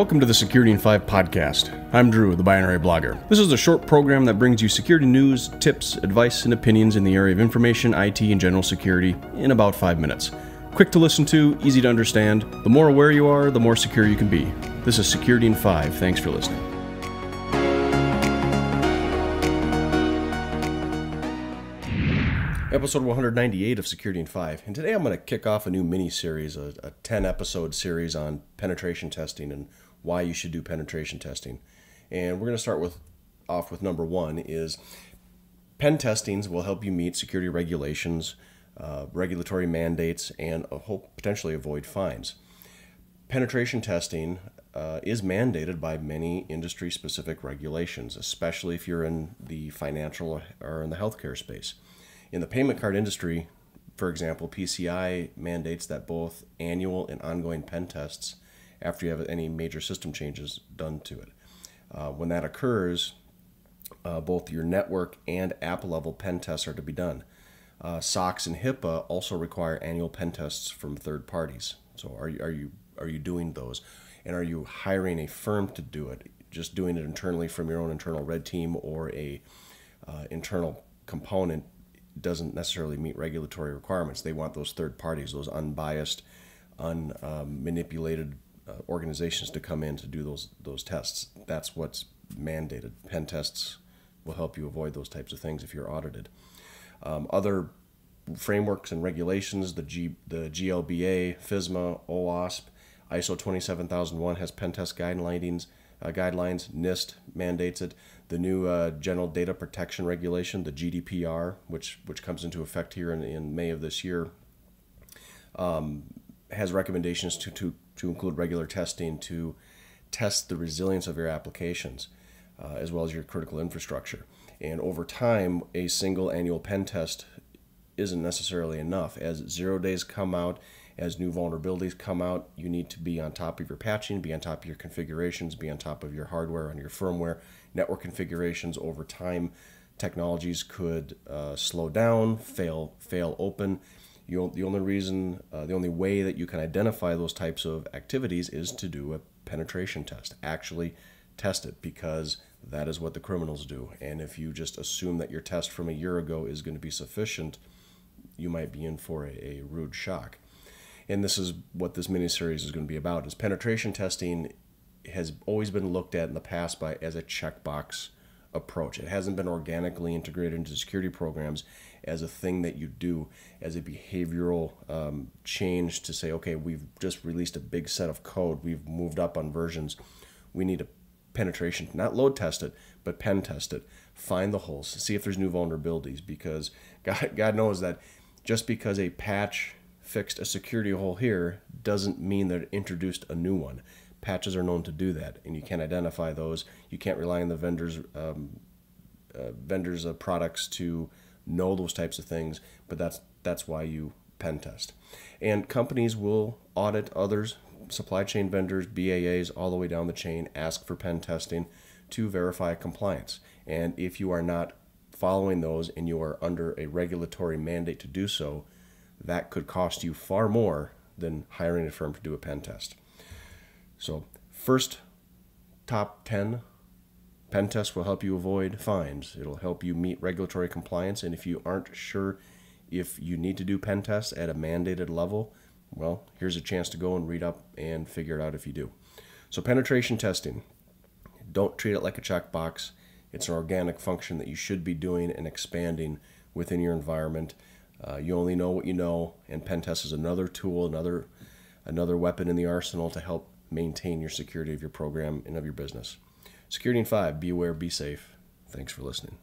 Welcome to the Security in 5 podcast. I'm Drew, the binary blogger. This is a short program that brings you security news, tips, advice, and opinions in the area of information, IT, and general security in about 5 minutes. Quick to listen to, easy to understand. The more aware you are, the more secure you can be. This is Security in 5. Thanks for listening. Episode 198 of Security in 5. And today I'm going to kick off a new mini series, a, a 10 episode series on penetration testing and why you should do penetration testing. And we're going to start with off with number one is pen testings will help you meet security regulations, uh, regulatory mandates, and hope potentially avoid fines. Penetration testing uh, is mandated by many industry specific regulations, especially if you're in the financial or in the healthcare space. In the payment card industry, for example, PCI mandates that both annual and ongoing pen tests after you have any major system changes done to it. Uh, when that occurs, uh, both your network and app level pen tests are to be done. Uh, SOX and HIPAA also require annual pen tests from third parties. So are you, are you are you doing those, and are you hiring a firm to do it? Just doing it internally from your own internal red team or a uh, internal component doesn't necessarily meet regulatory requirements. They want those third parties, those unbiased, unmanipulated um, uh, organizations to come in to do those those tests. That's what's mandated. Pen tests will help you avoid those types of things if you're audited. Um, other frameworks and regulations, the G, the GLBA, FISMA, OWASP, ISO 27001 has pen test guidelines. Uh, guidelines. NIST mandates it the new uh, General Data Protection Regulation, the GDPR, which which comes into effect here in, in May of this year, um, has recommendations to, to to include regular testing to test the resilience of your applications, uh, as well as your critical infrastructure. And over time, a single annual pen test isn't necessarily enough. As zero days come out, as new vulnerabilities come out, you need to be on top of your patching, be on top of your configurations, be on top of your hardware and your firmware, network configurations over time. Technologies could uh, slow down, fail, fail open. You, the only reason, uh, the only way that you can identify those types of activities is to do a penetration test. Actually, test it because that is what the criminals do. And if you just assume that your test from a year ago is going to be sufficient, you might be in for a, a rude shock. And this is what this mini series is going to be about: is penetration testing has always been looked at in the past by as a checkbox approach. It hasn't been organically integrated into security programs as a thing that you do as a behavioral um, change to say, okay, we've just released a big set of code, we've moved up on versions, we need a penetration, not load test it, but pen test it, find the holes, see if there's new vulnerabilities, because God, God knows that just because a patch fixed a security hole here doesn't mean that it introduced a new one patches are known to do that, and you can't identify those. You can't rely on the vendors um, uh, vendors of products to know those types of things. But that's that's why you pen test, and companies will audit others, supply chain vendors, BAAs, all the way down the chain, ask for pen testing to verify compliance. And if you are not following those and you are under a regulatory mandate to do so, that could cost you far more than hiring a firm to do a pen test. So, first top 10 pen test will help you avoid fines. It'll help you meet regulatory compliance. And if you aren't sure if you need to do pen tests at a mandated level, well, here's a chance to go and read up and figure it out if you do. So, penetration testing, don't treat it like a checkbox. It's an organic function that you should be doing and expanding within your environment. Uh, you only know what you know, and pen test is another tool, another another weapon in the arsenal to help maintain your security of your program and of your business. Security in 5, be aware, be safe. Thanks for listening.